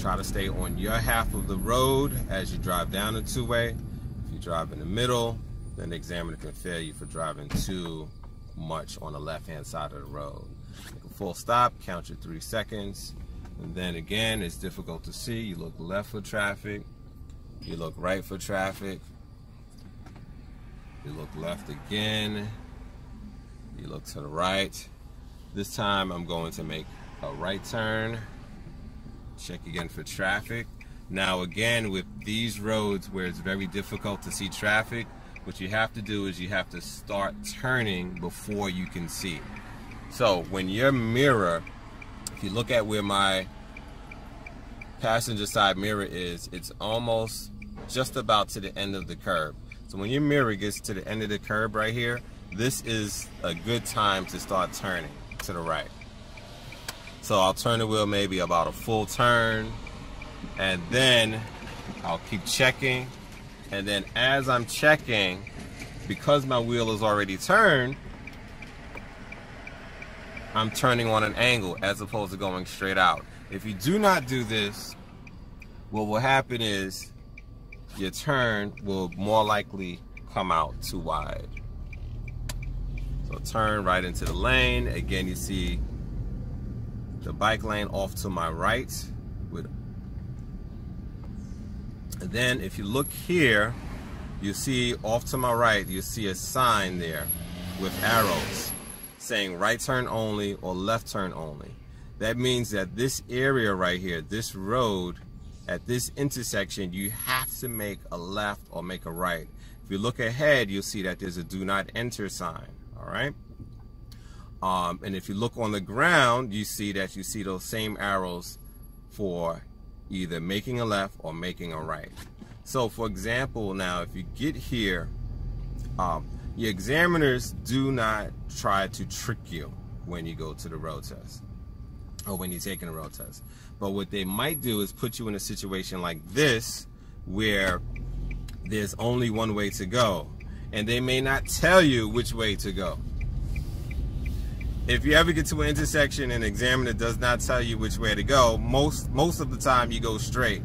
try to stay on your half of the road as you drive down the two-way. If you drive in the middle, then the examiner can fail you for driving too much on the left-hand side of the road. Make a full stop, count your three seconds, and then again, it's difficult to see. You look left for traffic, you look right for traffic, you look left again, you look to the right. This time I'm going to make a right turn, check again for traffic. Now again, with these roads where it's very difficult to see traffic, what you have to do is you have to start turning before you can see. So when your mirror, if you look at where my passenger side mirror is, it's almost just about to the end of the curb. So when your mirror gets to the end of the curb right here, this is a good time to start turning to the right. So I'll turn the wheel maybe about a full turn and then I'll keep checking and then as I'm checking because my wheel is already turned I'm turning on an angle as opposed to going straight out. If you do not do this what will happen is your turn will more likely come out too wide. So turn right into the lane. Again, you see the bike lane off to my right. With, and then if you look here, you see off to my right, you see a sign there with arrows saying right turn only or left turn only. That means that this area right here, this road, at this intersection, you have to make a left or make a right. If you look ahead, you'll see that there's a do not enter sign all right? Um, and if you look on the ground, you see that you see those same arrows for either making a left or making a right. So for example, now if you get here, um, your examiners do not try to trick you when you go to the road test or when you're taking a road test. But what they might do is put you in a situation like this where there's only one way to go and they may not tell you which way to go. If you ever get to an intersection and examiner does not tell you which way to go, most most of the time you go straight.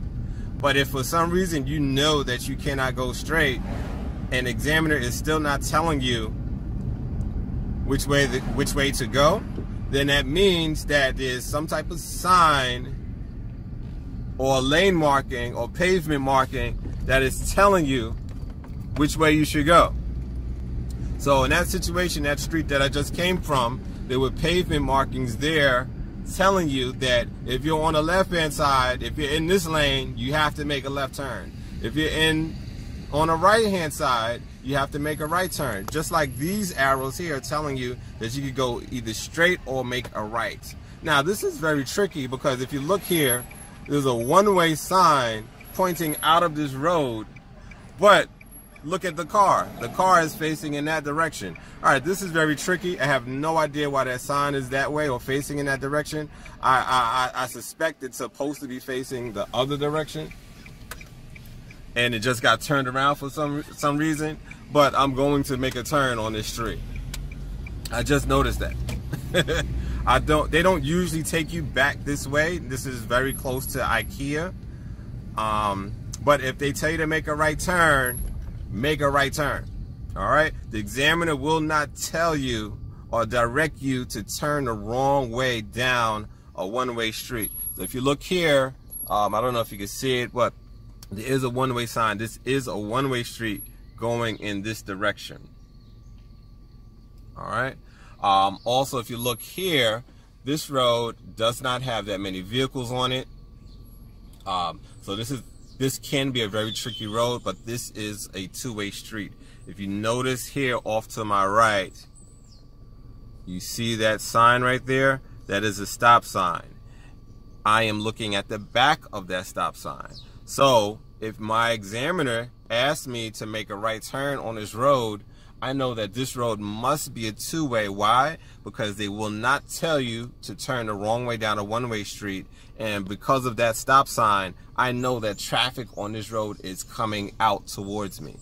But if for some reason you know that you cannot go straight, and examiner is still not telling you which way the, which way to go, then that means that there's some type of sign or lane marking or pavement marking that is telling you which way you should go. So in that situation, that street that I just came from, there were pavement markings there telling you that if you're on the left hand side, if you're in this lane, you have to make a left turn. If you're in on the right hand side, you have to make a right turn. Just like these arrows here telling you that you could go either straight or make a right. Now this is very tricky because if you look here, there's a one-way sign pointing out of this road, but look at the car. The car is facing in that direction. All right, this is very tricky. I have no idea why that sign is that way or facing in that direction. I, I, I suspect it's supposed to be facing the other direction. And it just got turned around for some some reason. But I'm going to make a turn on this street. I just noticed that. I don't. They don't usually take you back this way. This is very close to IKEA. Um, but if they tell you to make a right turn, make a right turn. All right. The examiner will not tell you or direct you to turn the wrong way down a one-way street. So if you look here, um, I don't know if you can see it, but there is a one-way sign. This is a one-way street going in this direction. All right. Um, also, if you look here, this road does not have that many vehicles on it. Um, so this is this can be a very tricky road, but this is a two-way street. If you notice here off to my right, you see that sign right there? That is a stop sign. I am looking at the back of that stop sign. So if my examiner asks me to make a right turn on this road, I know that this road must be a two-way. Why? Because they will not tell you to turn the wrong way down a one-way street. And because of that stop sign, I know that traffic on this road is coming out towards me.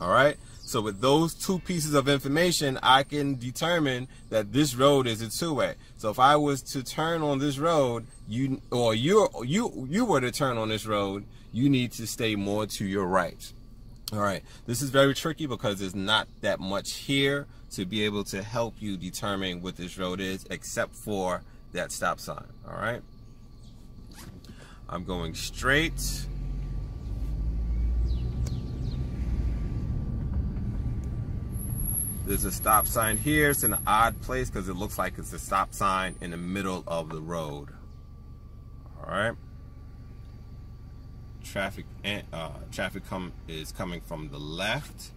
All right. So with those two pieces of information, I can determine that this road is a two-way. So if I was to turn on this road, you or you you you were to turn on this road, you need to stay more to your right. All right, this is very tricky because there's not that much here to be able to help you determine what this road is except for that stop sign. All right, I'm going straight. There's a stop sign here. It's an odd place because it looks like it's a stop sign in the middle of the road. All right traffic uh, traffic come is coming from the left.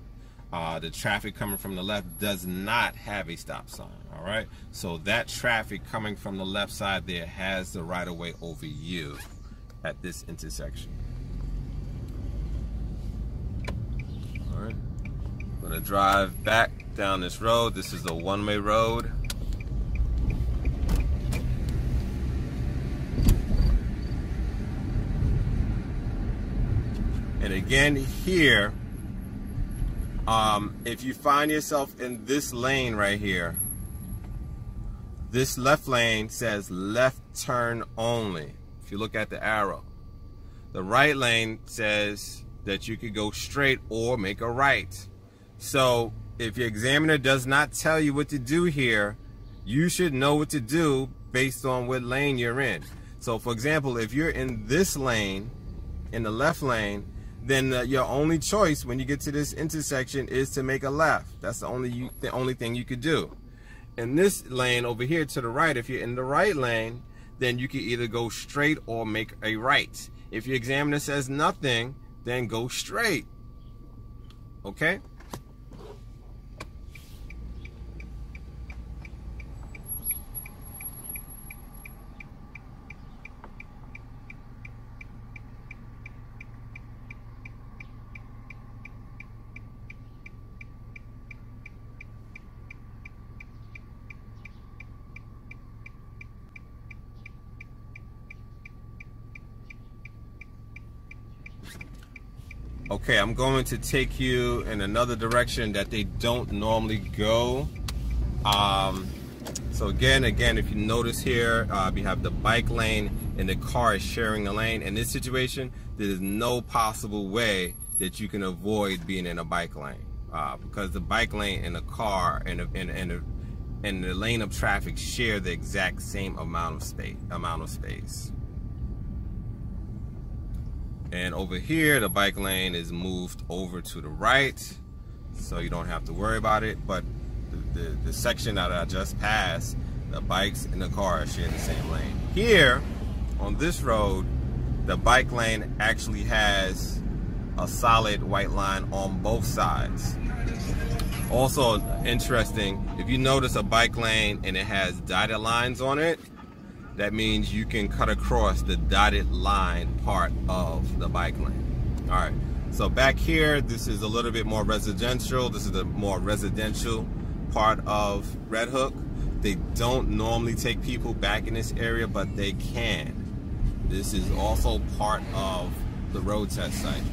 Uh, the traffic coming from the left does not have a stop sign. All right, so that traffic coming from the left side there has the right of way over you at this intersection. All right, I'm gonna drive back down this road. This is a one-way road. And again, here, um, if you find yourself in this lane right here, this left lane says left turn only. If you look at the arrow, the right lane says that you could go straight or make a right. So if your examiner does not tell you what to do here, you should know what to do based on what lane you're in. So for example, if you're in this lane, in the left lane, then uh, your only choice when you get to this intersection is to make a left. That's the only you, the only thing you could do. In this lane over here to the right, if you're in the right lane, then you can either go straight or make a right. If your examiner says nothing, then go straight. Okay? Okay, I'm going to take you in another direction that they don't normally go. Um, so again, again, if you notice here, uh, we have the bike lane and the car is sharing the lane. In this situation, there is no possible way that you can avoid being in a bike lane uh, because the bike lane and the car and and, and, and the lane of traffic share the exact same amount of space. Amount of space. And over here, the bike lane is moved over to the right, so you don't have to worry about it. But the, the, the section that I just passed, the bikes and the cars share the same lane. Here, on this road, the bike lane actually has a solid white line on both sides. Also interesting, if you notice a bike lane and it has dotted lines on it, that means you can cut across the dotted line part of the bike lane. All right, so back here, this is a little bit more residential. This is the more residential part of Red Hook. They don't normally take people back in this area, but they can. This is also part of the road test site.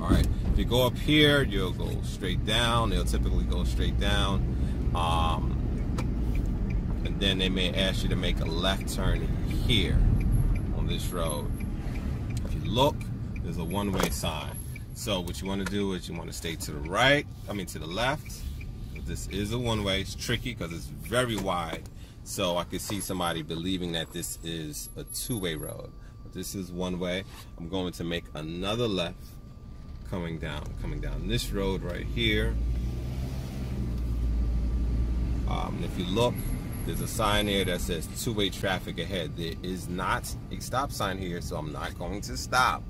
All right, if you go up here, you'll go straight down. They'll typically go straight down. Um, and then they may ask you to make a left turn here on this road. If you look, there's a one-way sign. So what you want to do is you want to stay to the right, I mean to the left. This is a one-way. It's tricky because it's very wide. So I could see somebody believing that this is a two-way road. But this is one way. I'm going to make another left coming down, coming down this road right here. Um, if you look, there's a sign there that says two-way traffic ahead. There is not a stop sign here, so I'm not going to stop.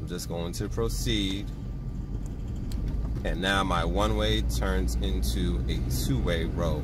I'm just going to proceed. And now my one-way turns into a two-way road.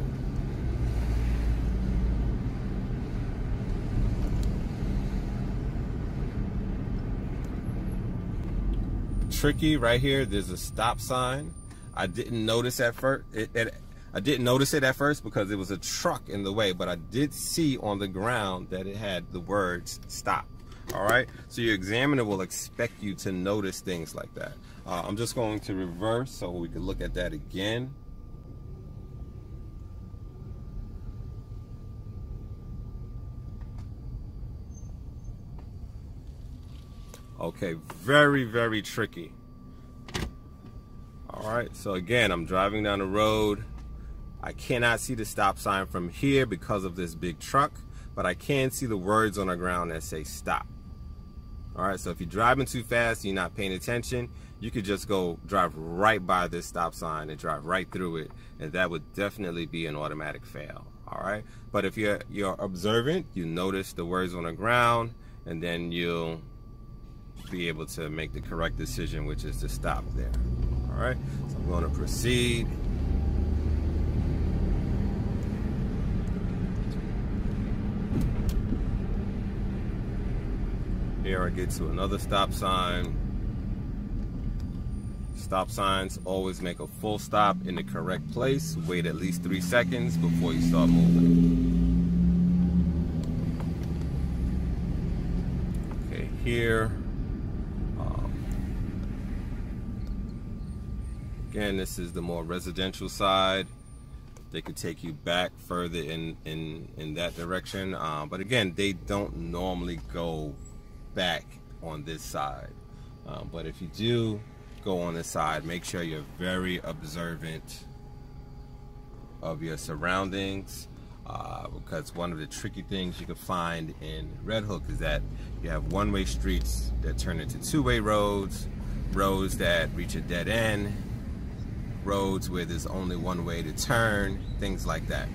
Tricky right here, there's a stop sign. I didn't notice at first. It, it, I didn't notice it at first because it was a truck in the way, but I did see on the ground that it had the words stop. All right, so your examiner will expect you to notice things like that. Uh, I'm just going to reverse so we can look at that again. Okay, very, very tricky. All right, so again, I'm driving down the road. I cannot see the stop sign from here because of this big truck, but I can see the words on the ground that say stop. All right, so if you're driving too fast, you're not paying attention, you could just go drive right by this stop sign and drive right through it, and that would definitely be an automatic fail. All right, but if you're you're observant, you notice the words on the ground, and then you'll be able to make the correct decision, which is to stop there. All right, so I'm going to proceed. Here I get to another stop sign. Stop signs always make a full stop in the correct place. Wait at least three seconds before you start moving. Okay, here Again, this is the more residential side. They could take you back further in, in, in that direction. Um, but again, they don't normally go back on this side. Um, but if you do go on this side, make sure you're very observant of your surroundings. Uh, because one of the tricky things you can find in Red Hook is that you have one-way streets that turn into two-way roads, roads that reach a dead end, roads where there's only one way to turn, things like that.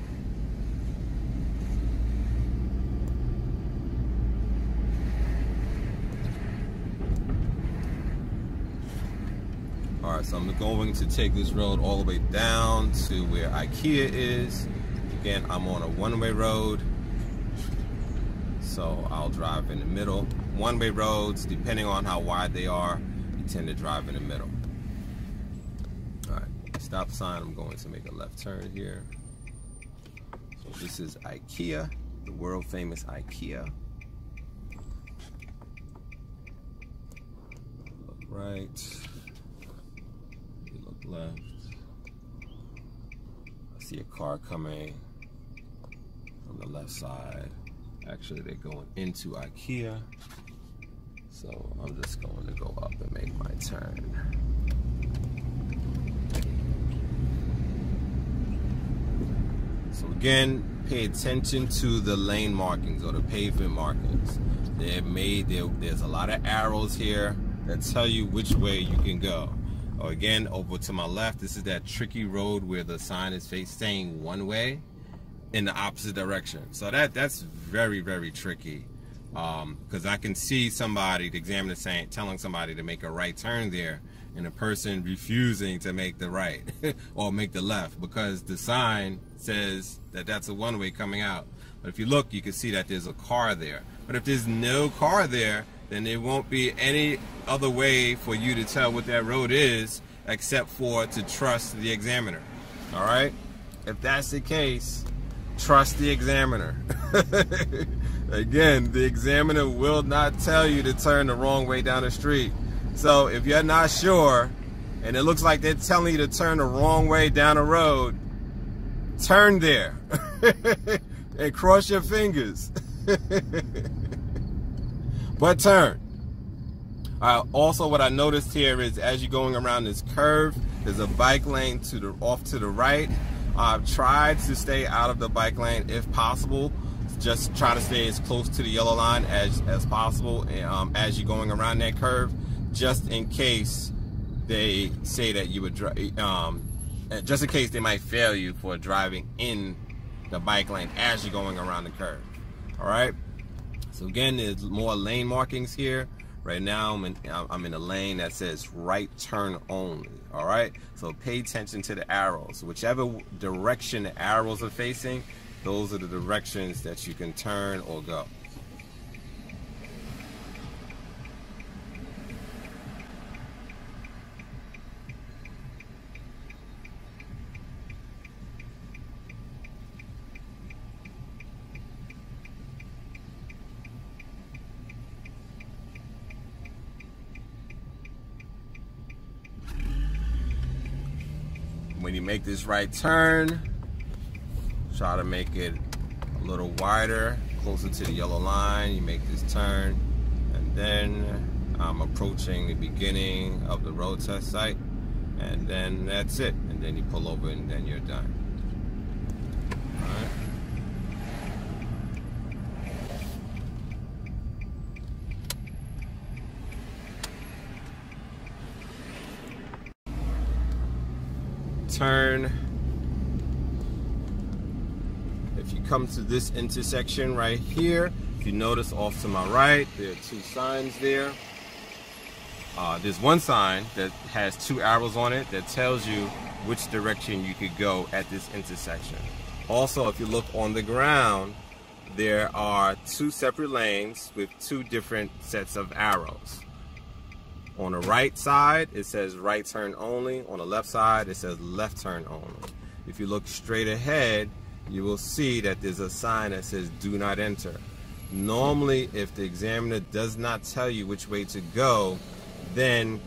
So I'm going to take this road all the way down to where IKEA is. Again, I'm on a one-way road, so I'll drive in the middle. One-way roads, depending on how wide they are, you tend to drive in the middle All right, stop sign, I'm going to make a left turn here. So this is IKEA, the world famous IKEA. Right, left. I see a car coming on the left side. Actually, they're going into IKEA. So I'm just going to go up and make my turn. So again, pay attention to the lane markings or the pavement markings. They're made, there, there's a lot of arrows here that tell you which way you can go. Again, over to my left, this is that tricky road where the sign is facing one way in the opposite direction. So that that's very, very tricky. Because um, I can see somebody, the examiner saying, telling somebody to make a right turn there, and a person refusing to make the right or make the left because the sign says that that's a one-way coming out. But if you look, you can see that there's a car there. But if there's no car there, then there won't be any other way for you to tell what that road is except for to trust the examiner. All right? If that's the case, trust the examiner. Again, the examiner will not tell you to turn the wrong way down the street. So if you're not sure, and it looks like they're telling you to turn the wrong way down the road, turn there and cross your fingers. but turn. Uh, also, what I noticed here is as you're going around this curve, there's a bike lane to the off to the right. I've tried to stay out of the bike lane if possible. Just try to stay as close to the yellow line as, as possible um, as you're going around that curve just in case they say that you would um, just in case they might fail you for driving in the bike lane as you're going around the curve. All right. So again, there's more lane markings here. Right now, I'm in, I'm in a lane that says right turn only. All right. So pay attention to the arrows. Whichever direction the arrows are facing, those are the directions that you can turn or go. Make this right turn. Try to make it a little wider, closer to the yellow line. You make this turn, and then I'm approaching the beginning of the road test site, and then that's it. And then you pull over, and then you're done. Turn. If you come to this intersection right here if you notice off to my right there are two signs there. Uh, there's one sign that has two arrows on it that tells you which direction you could go at this intersection. Also if you look on the ground there are two separate lanes with two different sets of arrows on the right side, it says right turn only. On the left side, it says left turn only. If you look straight ahead, you will see that there's a sign that says do not enter. Normally, if the examiner does not tell you which way to go, then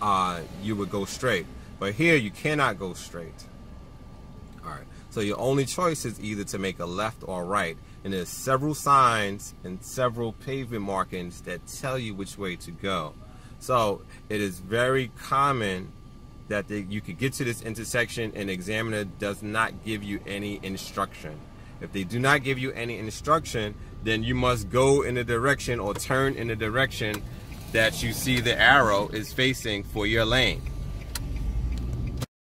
uh, you would go straight. But here, you cannot go straight. All right. So your only choice is either to make a left or right. And there's several signs and several pavement markings that tell you which way to go. So it is very common that you could get to this intersection and examiner does not give you any instruction. If they do not give you any instruction, then you must go in the direction or turn in the direction that you see the arrow is facing for your lane.